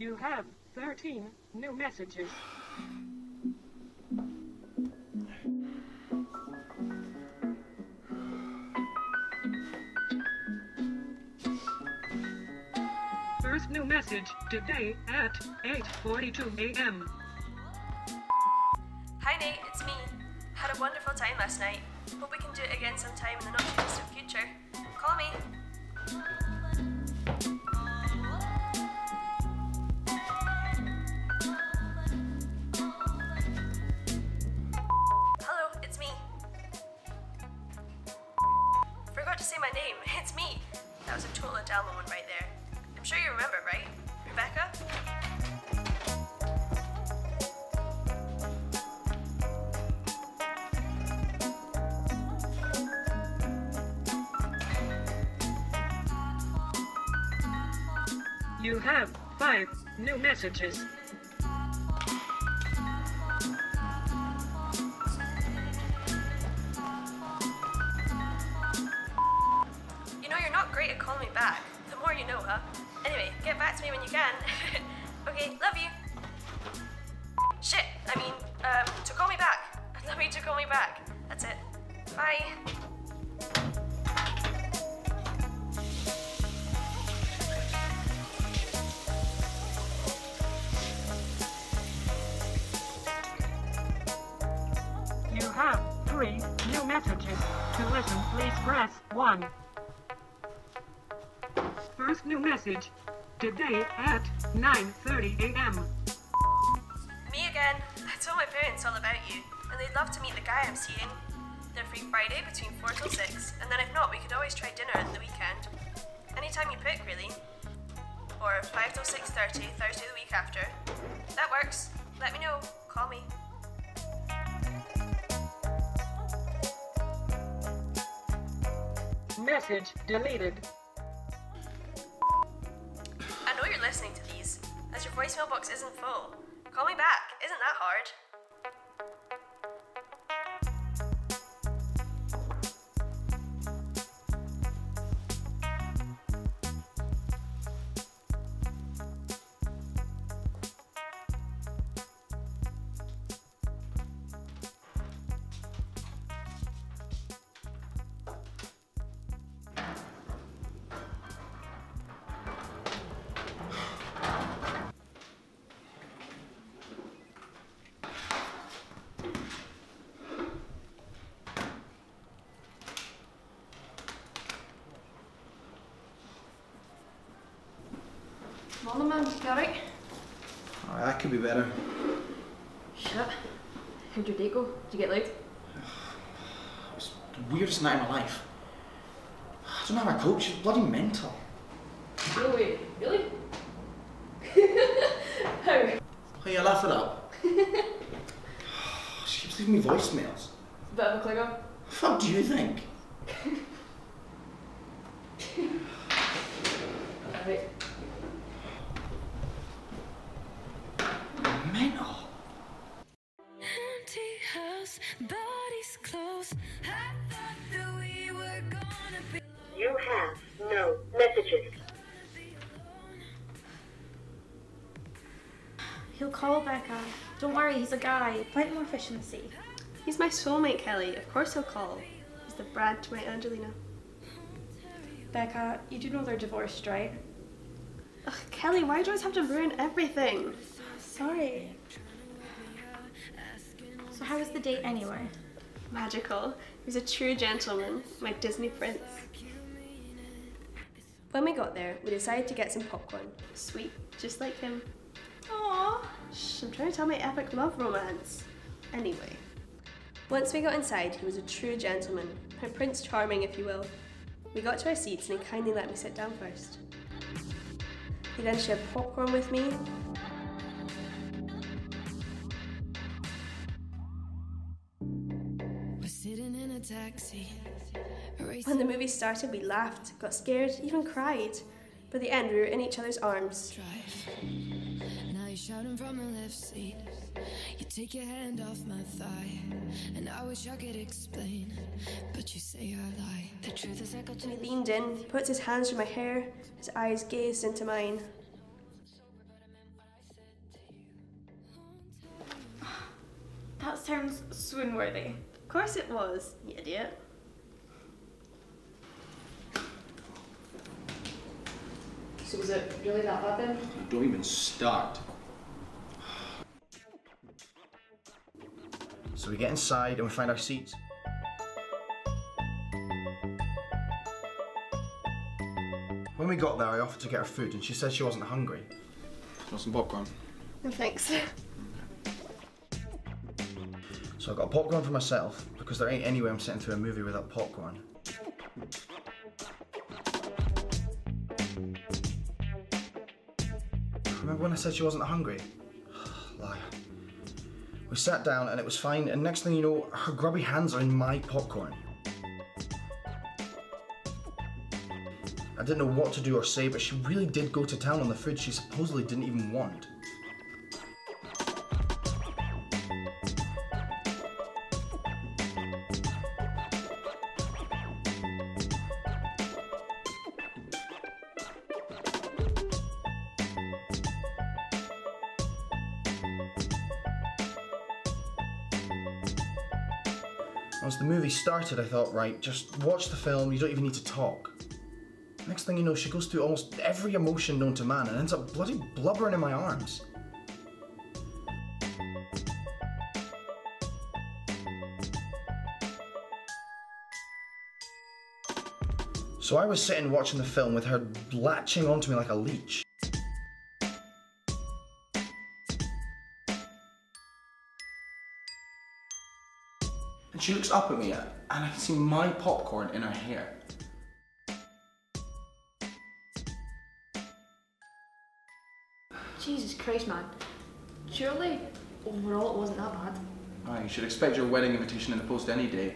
You have 13 new messages. First new message today at 8:42 a.m. Hi Nate, it's me. Had a wonderful time last night. Hope we can do it again sometime in the not too distant future. Forgot to say my name. It's me. That was a total Adele moment right there. I'm sure you remember, right? Rebecca? You have five new messages. Great at calling me back. The more you know, huh? Anyway, get back to me when you can. okay, love you. Shit, I mean, um, to call me back. Love you to call me back. That's it. Bye. You have three new messages. To listen, please press 1. First new message today at 9:30 a.m. Me again. I told my parents all about you, and they'd love to meet the guy I'm seeing. They're free Friday between 4 till 6, and then if not, we could always try dinner at the weekend. Anytime you pick, really. Or 5 till 6.30, Thursday the week after. That works. Let me know. Call me. Message deleted. Isn't full. Morning, man. You alright? That could be better. Shit. How'd your date go? Did you get laid? it was the weirdest night of my life. I don't know how I cope. She's bloody mental. No way. Really? How? Hey, you laugh it up. she keeps leaving me voicemails. Bit of a clicker. What do you think? Alright. You have no messages. He'll call Becca. Don't worry, he's a guy. Plenty more fish in the sea. He's my soulmate, Kelly. Of course he'll call. He's the Brad to my Angelina. Becca, you do know they're divorced, right? Ugh, Kelly, why do I always have to ruin everything? Sorry. So how was the date anyway? Magical. He was a true gentleman, my Disney prince. When we got there, we decided to get some popcorn. Sweet, just like him. Aww. Shh, I'm trying to tell my epic love romance. Anyway. Once we got inside, he was a true gentleman, my Prince Charming, if you will. We got to our seats and he kindly let me sit down first. He then shared popcorn with me. Sitting in a taxi. When the movie started, we laughed, got scared, even cried. By the end, we were in each other's arms. Now you're shouting from the left seat. You take your hand off my thigh, and I wish I could explain, but you say I lie. The truth is, I got to. He leaned in, put puts his hands through my hair, his eyes gazed into mine. that sounds swoon worthy. Of course it was, you idiot. So was it really that bad then? Don't even start. So we get inside and we find our seats. When we got there, I offered to get her food and she said she wasn't hungry. Want some popcorn? No thanks. So I got popcorn for myself because there ain't any way I'm sitting through a movie without popcorn. Remember when I said she wasn't hungry? Liar. We sat down and it was fine, and next thing you know, her grubby hands are in my popcorn. I didn't know what to do or say, but she really did go to town on the food she supposedly didn't even want. Once the movie started, I thought, right, just watch the film, you don't even need to talk. Next thing you know, she goes through almost every emotion known to man and ends up bloody blubbering in my arms. So I was sitting watching the film with her latching onto me like a leech. And she looks up at me and I can see my popcorn in her hair. Jesus Christ, man. Surely, overall, it wasn't that bad. Oh, you should expect your wedding invitation in the post any day.